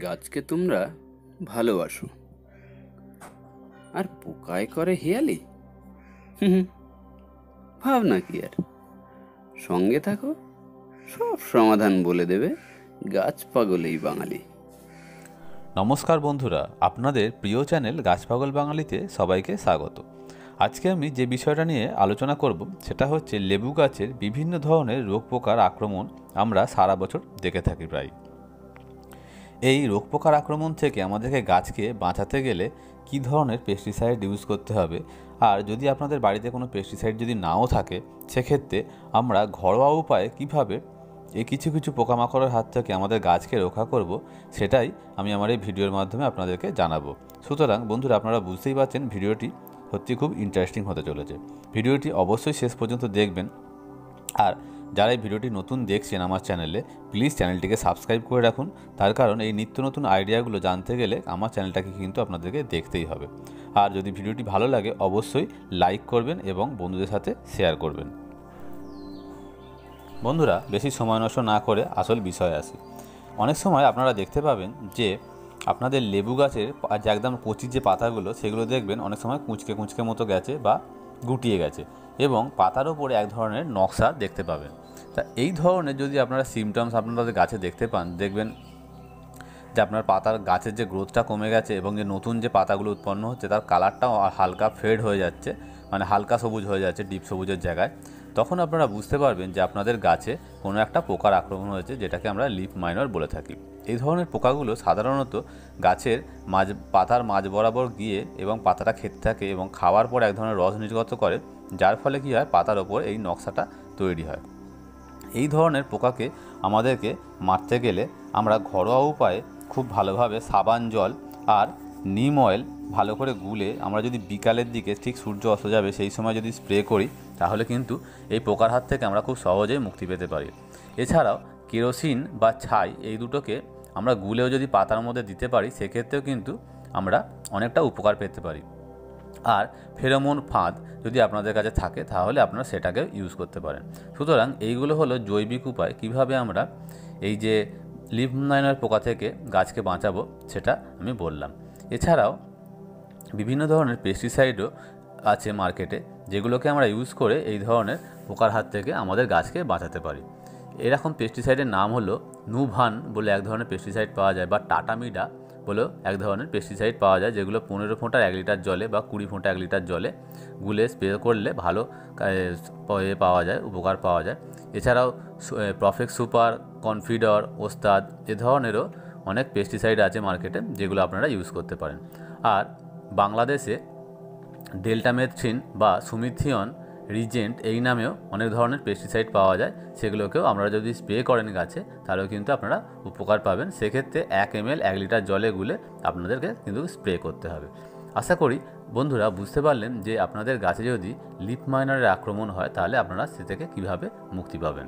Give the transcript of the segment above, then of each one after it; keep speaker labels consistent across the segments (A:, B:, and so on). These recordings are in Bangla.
A: গাছকে তোমরা ভালোবাসো। আর পোকায় করে হেয়ালি? ভাবনা কি আর? সঙ্গে থাকো, সব সমাধান বলে দেবে গাছ পাগলেই বাঙালি।
B: নমস্কার বন্ধুরা, আপনাদের প্রিয় চ্যানেল গাছপাগল বাঙালিতে সবাইকে স্বাগত। আজকে আমি যে বিষয়টা নিয়ে আলোচনা করব, সেটা হচ্ছে লেবু গাছের বিভিন্ন ধরনের রোগ পোকার আক্রমণ আমরা সারা বছর দেখে থাকি প্রায়। এই রোগ পোকার আক্রমণ থেকে আমাদেরকে গাছকে বাঁচাতে গেলে কি ধরনের পেস্টিসাইড ইউজ করতে হবে? আর যদি আপনাদের বাড়িতে কোনো পেস্টিসাইড যদি নাও থাকে, সেক্ষেত্রে আমরা ঘরোয়া উপায়ে কীভাবে এই কিছু কিছু পোকামাকড়ের হাত থেকে আমাদের গাছকে রক্ষা করব, সেটাই আমি আমার এই ভিডিওর মাধ্যমে আপনাদেরকে জানাব। সুতরাং বন্ধুরা, আপনারা বুঝতেই পারছেন ভিডিওটি সত্যি খুব ইন্টারেস্টিং হতে চলেছে। ভিডিওটি অবশ্যই শেষ পর্যন্ত দেখবেন। আর যারা এই ভিডিওটি নতুন দেখছেন আমার চ্যানেলে প্লিজ চ্যানেলটিকে সাবস্ক্রাইব করে রাখুন। তার কারণ এই নিত্য নতুন আইডিয়াগুলো জানতে গেলে আমার চ্যানেলটাকে কিন্তু আপনাদেরকে দেখতেই হবে। আর যদি ভিডিওটি ভালো লাগে, অবশ্যই লাইক করবেন এবং বন্ধুদের সাথে শেয়ার করবেন। বন্ধুরা, বেশি সময় নষ্ট না করে আসল বিষয়ে আসি অনেক সময় আপনারা দেখতে পাবেন যে, আপনাদের লেবু গাছের, যে একদম কচি যে পাতাগুলো, সেগুলো দেখবেন অনেক সময় কুঁচকে কুঁচকে মতো গেছে বা গুটিয়ে গেছে এবং পাতার ওপরে এক ধরনের নকশা দেখতে পাবেন। তা এই ধরনের যদি আপনারা সিমটমস আপনাদের গাছে দেখতে পান, দেখবেন যে আপনার পাতার গাছের যে গ্রোথটা কমে গেছে এবং যে নতুন যে পাতাগুলো উৎপন্ন হচ্ছে, তার কালারটাও হালকা ফেড হয়ে যাচ্ছে মানে হালকা সবুজ হয়ে যাচ্ছে ডিপ সবুজের জায়গায়। তখন আপনারা বুঝতে পারবেন যে আপনাদের গাছে কোনো একটা পোকার আক্রমণ হয়েছে, যেটাকে আমরা লিফ মাইনর বলে থাকি। এই ধরনের পোকাগুলো সাধারণত গাছের মাঝ, পাতার মাঝ বরাবর গিয়ে এবং পাতাটা খেতে থাকে এবং খাওয়ার পর এক ধরনের রস নির্গত করে, যার ফলে কী হয়, পাতার ওপর এই নকশাটা তৈরি হয়। এই ধরনের পোকাকে আমাদেরকে মারতে গেলে আমরা ঘরোয়া উপায়ে খুব ভালোভাবে সাবান জল আর নিম অয়েল ভালো করে গুলে আমরা যদি বিকালের দিকে ঠিক সূর্য অস্ত যাবে, সেই সময় যদি স্প্রে করি তাহলে কিন্তু এই পোকার হাত থেকে আমরা খুব সহজেই মুক্তি পেতে পারি। এছাড়াও কেরোসিন বা ছাই এই দুটোকে আমরা গুলেও যদি পাতার মধ্যে দিতে পারি, সেক্ষেত্রেও কিন্তু আমরা অনেকটা উপকার পেতে পারি। আর ফেরোমোন ফাঁদ যদি আপনাদের কাছে থাকে, তাহলে আপনারা সেটাকে ইউজ করতে পারেন। সুতরাং এইগুলো হলো জৈবিক উপায়। কীভাবে আমরা এই যে লিভ মাইনার পোকা থেকে গাছকে বাঁচাবো, সেটা আমি বললাম। এছাড়াও বিভিন্ন ধরনের পেস্টিসাইডও আছে মার্কেটে যেগুলোকে আমরা ইউজ করে এই ধরনের পোকার হাত থেকে আমাদের গাছকে বাঁচাতে পারি। এরকম পেস্টিসাইডের নাম হলো নুভান বলে এক ধরনের পেস্টিসাইড পাওয়া যায় বা টাটামিডা বলেও এক ধরনের পেস্টিসাইড পাওয়া যায় যেগুলো পনেরো ফোঁটা এক লিটার জলে বা কুড়ি ফোঁটা এক লিটার জলে গুলে স্প্রে করলে ভালো এ পাওয়া যায়, উপকার পাওয়া যায়। এছাড়াও প্রফেক্ট সুপার কনফিডর ওস্তাদ এ ধরনেরও অনেক পেস্টিসাইড আছে মার্কেটে যেগুলো আপনারা ইউজ করতে পারেন। আর বাংলাদেশে ডেল্টামেথ্রিন বা সুমিথিয়ন রিজেন্ট এই নামেও অনেক ধরনের পেস্টিসাইড পাওয়া যায়, সেগুলোকেও আপনারা যদি স্প্রে করেন গাছে, তাহলেও কিন্তু আপনারা উপকার পাবেন। সেক্ষেত্রে এক এম এল এক লিটার জলে গুলে আপনাদেরকে কিন্তু স্প্রে করতে হবে। আশা করি বন্ধুরা বুঝতে পারলেন যে আপনাদের গাছে যদি লিপ মাইনারের আক্রমণ হয়, তাহলে আপনারা সে থেকে কীভাবে মুক্তি পাবেন।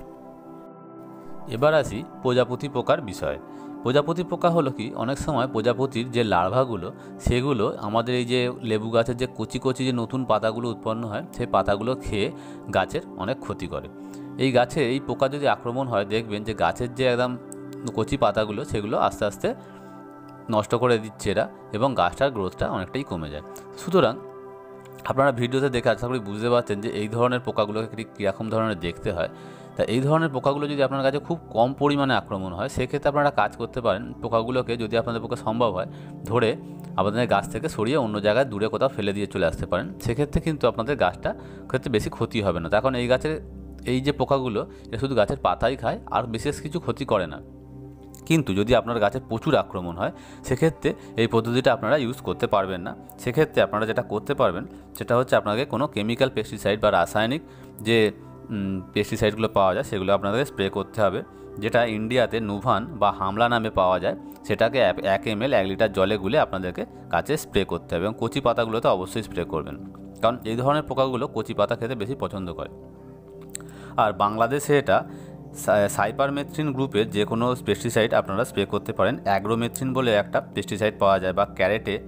B: এবার আসি প্রজাপতি পোকার বিষয়। প্রজাপতি পোকা হলো কি? অনেক সময় প্রজাপতির যে লার্ভাগুলো, সেগুলো আমাদের এই যে লেবু গাছের যে কচি কচি যে নতুন পাতাগুলো উৎপন্ন হয়, সেই পাতাগুলো খেয়ে গাছের অনেক ক্ষতি করে। এই গাছে এই পোকা যদি আক্রমণ হয়, দেখবেন যে গাছের যে একদম কচি পাতাগুলো, সেগুলো আস্তে আস্তে নষ্ট করে দিচ্ছে এরা এবং গাছটার গ্রোথটা অনেকটাই কমে যায়। সুতরাং আপনারা ভিডিওতে দেখে আশা করি বুঝতে পারছেন যে এই ধরনের পোকাগুলোকে কীরকম ধরনের দেখতে হয়। তা এই ধরনের পোকাগুলো যদি আপনার কাছে খুব কম পরিমাণে আক্রমণ হয়, সেক্ষেত্রে আপনারা কাজ করতে পারেন। পোকাগুলোকে যদি আপনাদের পক্ষে সম্ভব হয়, ধরে আপনাদের গাছ থেকে সরিয়ে অন্য জায়গায় দূরে কোথাও ফেলে দিয়ে চলে আসতে পারেন। সেক্ষেত্রে কিন্তু আপনাদের গাছটা ক্ষেত্রে বেশি ক্ষতি হবে না। তখন এই গাছের, এই যে পোকাগুলো এটা শুধু গাছের পাতাই খায়, আর বিশেষ কিছু ক্ষতি করে না। কিন্তু যদি আপনার গাছে প্রচুর আক্রমণ হয়, সেক্ষেত্রে এই পদ্ধতিটা আপনারা ইউজ করতে পারবেন না। সেক্ষেত্রে আপনারা যেটা করতে পারবেন, সেটা হচ্ছে আপনাকে কোনো কেমিক্যাল পেস্টিসাইড বা রাসায়নিক যে পেস্টিসাইডগুলো পাওয়া যায়, সেগুলো আপনাদের স্প্রে করতে হবে। যেটা ইন্ডিয়াতে নুভান বা হামলা নামে পাওয়া যায়, সেটাকে এক- এম এল এক লিটার জলে গুলে আপনাদেরকে কাছে স্প্রে করতে হবে এবং কচি পাতাগুলোতে অবশ্যই স্প্রে করবেন। কারণ এই ধরনের পোকাগুলো কচি পাতা খেতে বেশি পছন্দ করে। আর বাংলাদেশে এটা সাইপারমেথ্রিন গ্রুপের যে কোনো পেস্টিসাইড আপনারা স্প্রে করতে পারেন। অ্যাগ্রোমেথ্রিন বলে একটা পেস্টিসাইড পাওয়া যায় বা ক্যারেটে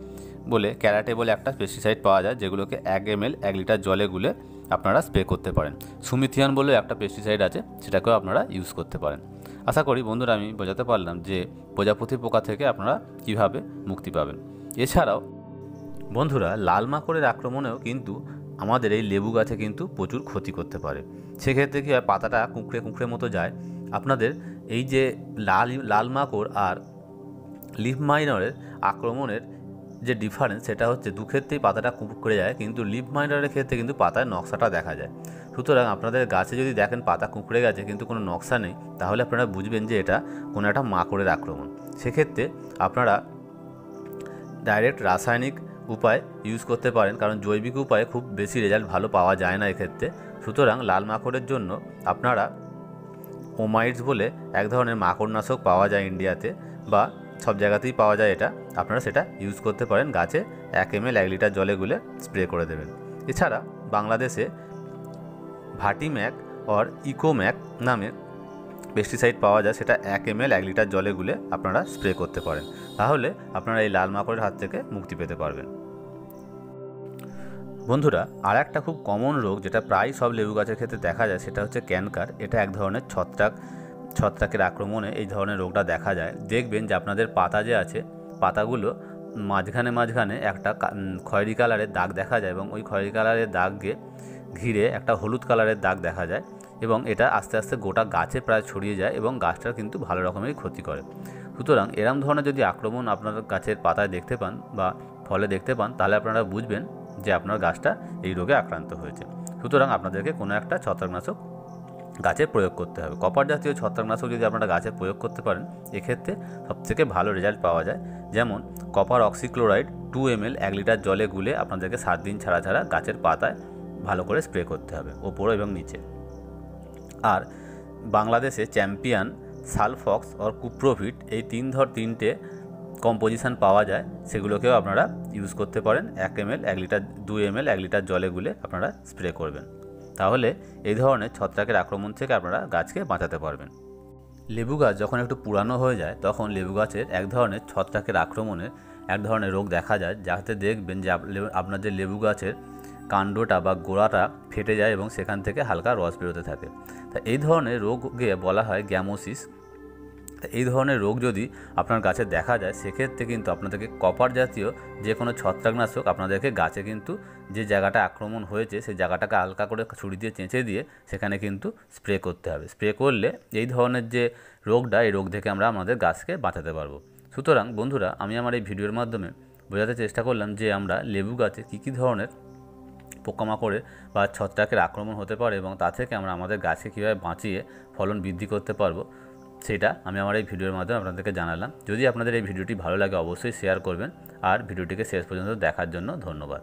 B: বলে ক্যারাটে বলে একটা পেস্টিসাইড পাওয়া যায়, যেগুলোকে এক এম এল এক লিটার জলে গুলে আপনারা স্প্রে করতে পারেন। সুমিথিয়ান বলে একটা পেস্টিসাইড আছে, সেটাকেও আপনারা ইউজ করতে পারেন। আশা করি বন্ধুরা আমি বোঝাতে পারলাম যে প্রজাপতি পোকা থেকে আপনারা কীভাবে মুক্তি পাবেন। এছাড়াও, বন্ধুরা, লাল মাকড়ের আক্রমণেও কিন্তু আমাদের এই লেবু গাছে কিন্তু প্রচুর ক্ষতি করতে পারে। সেক্ষেত্রে কি হয়, পাতাটা কুঁকড়ে কুঁকড়ে মতো যায়। আপনাদের এই যে লাল লাল মাকড় আর লিফ মাইনরের আক্রমণের যে ডিফারেন্স সেটা হচ্ছে দু ক্ষেত্রেই পাতাটা কুঁকড়ে যায়, কিন্তু লিফ মাইন্ডারের ক্ষেত্রে কিন্তু পাতায় নকশাটা দেখা যায়। সুতরাং আপনাদের গাছে যদি দেখেন পাতা কুঁকড়ে গেছে, কিন্তু কোনো নকশা নেই, তাহলে আপনারা বুঝবেন যে এটা কোনো একটা মাকড়ের আক্রমণ। সেক্ষেত্রে আপনারা ডাইরেক্ট রাসায়নিক উপায় ইউজ করতে পারেন, কারণ জৈবিক উপায়ে খুব বেশি রেজাল্ট ভালো পাওয়া যায় না এক্ষেত্রে। সুতরাং লাল মাকড়ের জন্য আপনারা ওমাইটস বলে এক ধরনের মাকড়নাশক পাওয়া যায় ইন্ডিয়াতে বা সব জায়গাতেই পাওয়া যায় এটা। আপনারা সেটা ইউজ করতে পারেন গাছে এক এম এল এক লিটার জলে গুলে স্প্রে করে দেবেন। এছাড়া বাংলাদেশে ভাটিম্যাক অর ইকোম্যাক নামে পেস্টিসাইড পাওয়া যায়, সেটা এক এম এল এক লিটার জলে গুলে আপনারা স্প্রে করতে পারেন। তাহলে আপনারা এই লাল মাকড়ের হাত থেকে মুক্তি পেতে পারবেন। বন্ধুরা আর একটা খুব কমন রোগ, যেটা প্রায় সব লেবু গাছের ক্ষেত্রে দেখা যায়, সেটা হচ্ছে ক্যানকার। এটা এক ধরনের ছত্রাক ছত্রাকের আক্রমণে এই ধরনের রোগটা দেখা যায়। দেখবেন যে আপনাদের পাতা যে আছে, পাতাগুলো মাঝখানে মাঝখানে একটা খয়েরি কালারের দাগ দেখা যায় এবং ওই খয়েরি কালারের দাগকে ঘিরে একটা হলুদ কালারের দাগ দেখা যায় এবং এটা আস্তে আস্তে গোটা গাছে প্রায় ছড়িয়ে যায় এবং গাছটার কিন্তু ভালো রকমেরই ক্ষতি করে। সুতরাং এরম ধরনের যদি আক্রমণ আপনার গাছের পাতায় দেখতে পান বা ফলে দেখতে পান, তাহলে আপনারা বুঝবেন যে আপনার গাছটা এই রোগে আক্রান্ত হয়েছে। সুতরাং আপনাদেরকে কোনো একটা ছত্রাকনাশক গাছে প্রয়োগ করতে হবে। কপার জাতীয় ছত্রাকনাশক যদি আপনারা গাছে প্রয়োগ করতে পারেন, এক্ষেত্রে সবথেকে ভালো রেজাল্ট পাওয়া যায়। যেমন, copper oxychloride two M L এক লিটার জলে গুলে আপনাদেরকে সাত দিন ছাড়া ছাড়া গাছের পাতায় ভালো করে স্প্রে করতে হবে, ওপরে এবং নিচে। আর বাংলাদেশে চ্যাম্পিয়ন সালফক্স অর কুপ্রোভিট এই তিন ধর তিনটে কম্পোজিশন পাওয়া যায়, সেগুলোকেও আপনারা ইউজ করতে পারেন। এক এম এক লিটার, দুই এম এক লিটার জলে গুলে আপনারা স্প্রে করবেন। তাহলে এই ধরনের ছত্রাকের আক্রমণ থেকে আপনারা গাছকে বাঁচাতে পারবেন। লেবু গাছ যখন একটু পুরানো হয়ে যায়, তখন লেবু গাছের এক ধরনের ছত্রাকের আক্রমণে এক ধরনের রোগ দেখা যায়, যাতে দেখবেন যে আপনার যে লেবু গাছের কাণ্ডটা বা গোড়াটা ফেটে যায় এবং সেখান থেকে হালকা রস বেরোতে থাকে। তা এই ধরনের রোগকে বলা হয় গ্যামোসিস। তা এই ধরনের রোগ যদি আপনার গাছে দেখা যায়, সেক্ষেত্রে কিন্তু আপনাদেরকে কপার জাতীয় যে কোনো ছত্রাকনাশক আপনাদেরকে গাছে কিন্তু যে জায়গাটা আক্রমণ হয়েছে, সেই জায়গাটাকে হালকা করে ছুরি দিয়ে চেঁচে দিয়ে সেখানে কিন্তু স্প্রে করতে হবে। স্প্রে করলে এই ধরনের যে রোগটা, এই রোগ থেকে আমরা আমাদের গাছকে বাঁচাতে পারব। সুতরাং বন্ধুরা, আমি আমার এই ভিডিওর মাধ্যমে বোঝাতে চেষ্টা করলাম যে আমরা লেবু গাছে কী কী ধরনের পোকামাকড়ে বা ছত্রাকের আক্রমণ হতে পারে এবং তা থেকে আমরা আমাদের গাছে কীভাবে বাঁচিয়ে ফলন বৃদ্ধি করতে পারব। সেটা আমি আমার এই ভিডিওর মাধ্যমে আপনাদেরকে জানালাম। যদি আপনাদের এই ভিডিওটি ভালো লাগে অবশ্যই শেয়ার করবেন। আর ভিডিওটিকে শেষ পর্যন্ত দেখার জন্য ধন্যবাদ।